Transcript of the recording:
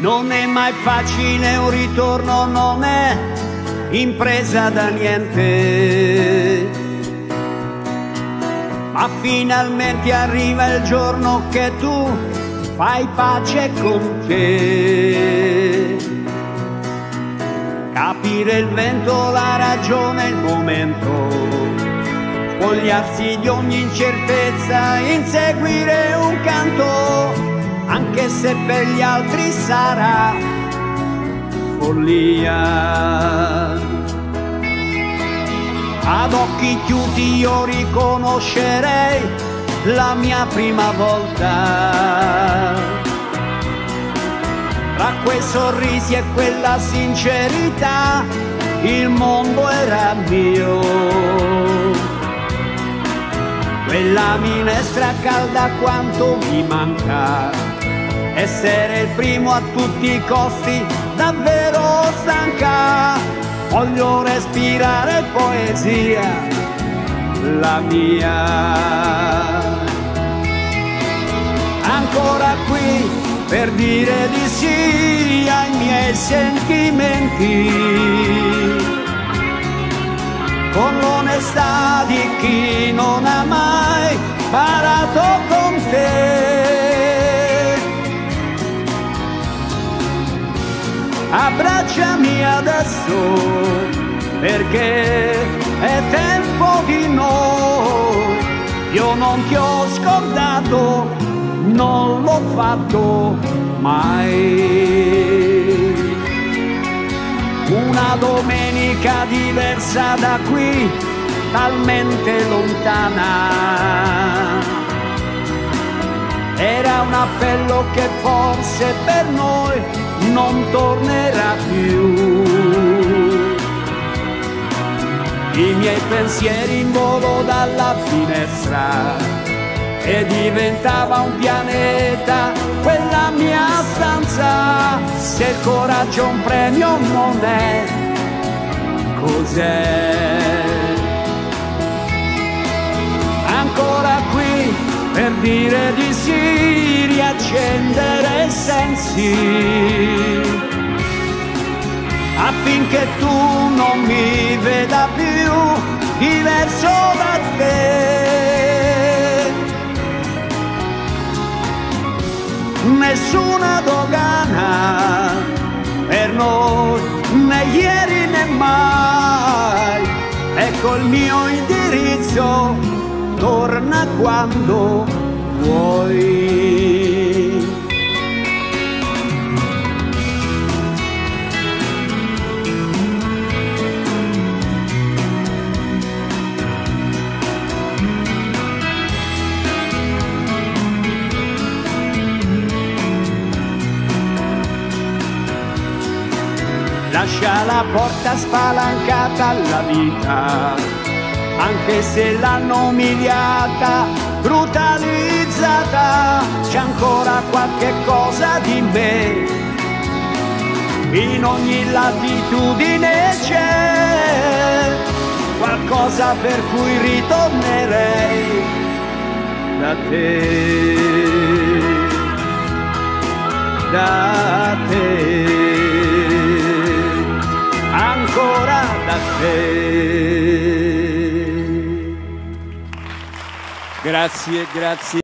Non è mai facile un ritorno, non è impresa da niente. Ma finalmente arriva il giorno che tu fai pace con te. Capire il vento, la ragione, il momento, spogliarsi di ogni incertezza, inseguire un canto anche se per gli altri sarà follia. Ad occhi chiusi io riconoscerei la mia prima volta. Tra quei sorrisi e quella sincerità il mondo era mio. Quella minestra calda quanto mi manca essere il primo a tutti i costi, davvero stanca. Voglio respirare poesia, la mia. Ancora qui per dire di sì ai miei sentimenti. Con l'onestà di chi non ha mai parato con abbracciami adesso perché è tempo di noi. Io non ti ho scordato, non l'ho fatto mai. Una domenica diversa da qui, talmente lontana. Era un appello che forse per noi non tornerà più. I miei pensieri in volo dalla finestra e diventava un pianeta quella mia stanza. Se il coraggio un premio non è, cos'è? Ancora qui per dire di sì, riaccendere i sensi affinché tu non mi veda più diverso da te. Nessuna dogana per noi, né ieri né mai. Ecco il mio indirizzo, torna quando vuoi. Lascia la porta spalancata alla vita, anche se l'hanno umiliata, brutalizzata, c'è ancora qualche cosa di me, in ogni latitudine c'è qualcosa per cui ritornerei da te, da te ancora da te. Grazie, grazie.